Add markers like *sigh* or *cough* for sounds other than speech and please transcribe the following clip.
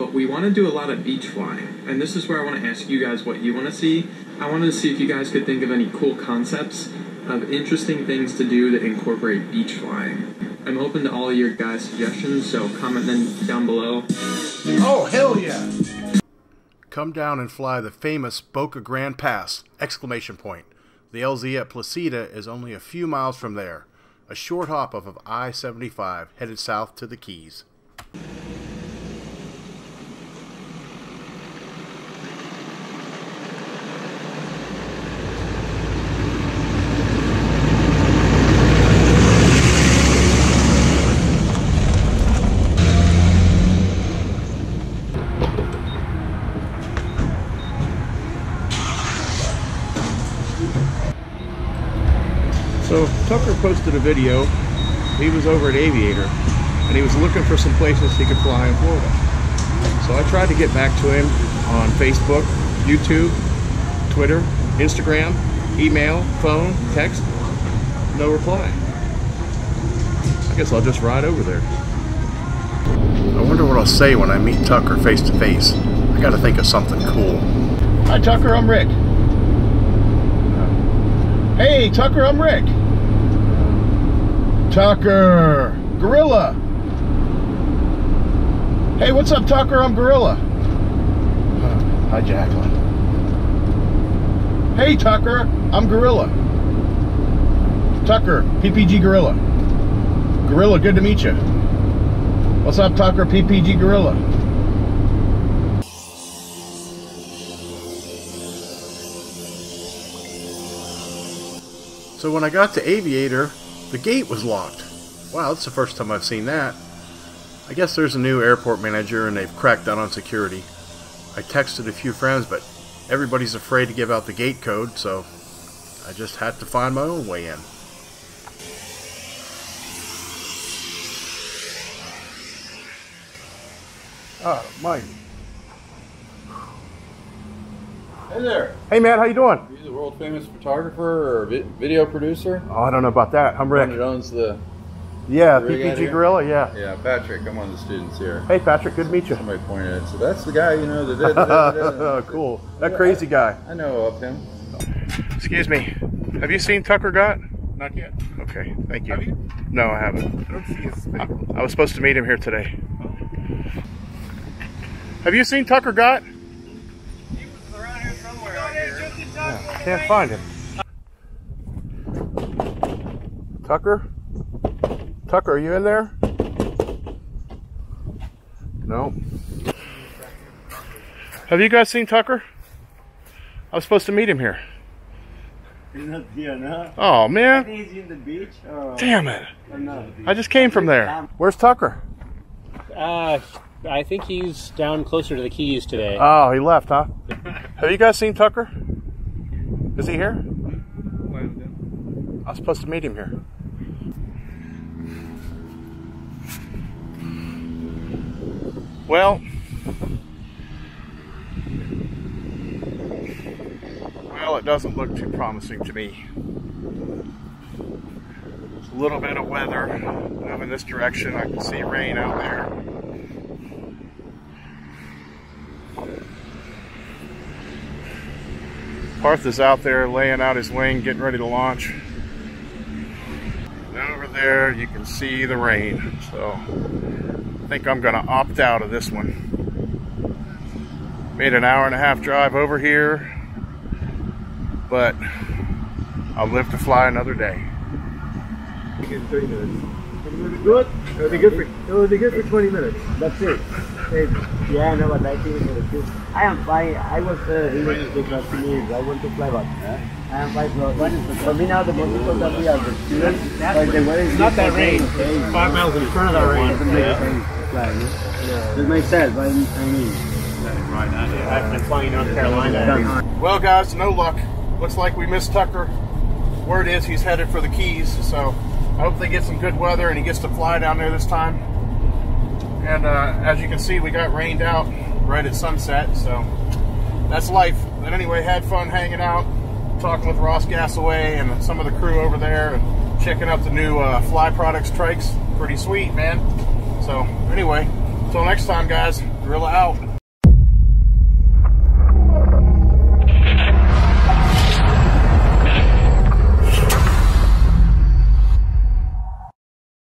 but we want to do a lot of beach flying. And this is where I want to ask you guys what you want to see. I wanted to see if you guys could think of any cool concepts of interesting things to do that incorporate beach flying. I'm open to all your guys' suggestions, so comment them down below. Oh, hell yeah! Come down and fly the famous Boca Grande Pass! Exclamation point. The LZ at Placida is only a few miles from there, a short hop off of I-75 headed south to the Keys. So Tucker posted a video. He was over at Aviator and he was looking for some places he could fly in Florida. So I tried to get back to him on Facebook, YouTube, Twitter, Instagram, email, phone, text. No reply. I guess I'll just ride over there. I wonder what I'll say when I meet Tucker face to face. I gotta think of something cool. Hi Tucker, I'm Rick. Hey Tucker, I'm Rick. Tucker, Gorilla. Hey, what's up, Tucker? I'm Gorilla. Hi, Jacqueline. Hey, Tucker, I'm Gorilla. Tucker, PPG Gorilla. Gorilla, good to meet you. What's up, Tucker, PPG Gorilla? So when I got to Aviator, the gate was locked. Wow, that's the first time I've seen that. I guess there's a new airport manager and they've cracked down on security. I texted a few friends, but everybody's afraid to give out the gate code, so I just had to find my own way in. Ah, Mike. Hey there. Hey, man, how you doing? Are you the world famous photographer or vi- video producer? Oh, I don't know about that. I'm One Rick. that owns the. Yeah, the PPG? Gorilla, yeah. Yeah, Patrick. I'm one of the students here. Hey, Patrick, good to meet you. Somebody pointed at it. So that's the guy, you know, that did. that did- cool. That crazy guy. I know of him. Excuse me. Have you seen Tucker Gott? Not yet. Okay, thank you. Have you? No, I haven't. I don't see his I. I was supposed to meet him here today. Have you seen Tucker Gott? Can't find him. Tucker? Tucker, are you in there? No. Have you guys seen Tucker? I was supposed to meet him here. He's not here now. Oh man, He's in the beach. Oh, damn it! I just came from there. Where's Tucker? Uh, I think he's down closer to the Keys today. Oh, he left, huh? *laughs* Have you guys seen Tucker? Is he here? I was supposed to meet him here. Well, well, it doesn't look too promising to me. There's a little bit of weather. I'm in this direction. I can see rain out there. Parth is out there laying out his wing, getting ready to launch. And over there, you can see the rain. So, I think I'm to opt out of this one. Made an hour and a half drive over here, but I'll live to fly another day. In 30 minutes. Good. It will be good for. It will be good for 20 minutes. That's it. Maybe. Yeah, no, but I think. I am fine. I was uh, in the class minutes. I want to fly back. I am fine. What is the, for me now, the most important we are the students. But the weather is not that rain. Five miles in front of that rain. Make sense to fly, no? Just myself, I, I mean. I've been flying North Carolina. Well, guys, no luck. Looks like we missed Tucker. Word is he's headed for the Keys, so I hope they get some good weather and he gets to fly down there this time. And uh, as you can see, we got rained out right at sunset, so that's life. But anyway, had fun hanging out, talking with Ross Gassaway and some of the crew over there, and checking out the new uh, Fly Products trikes. Pretty sweet, man. So anyway, until next time, guys. Gorilla out.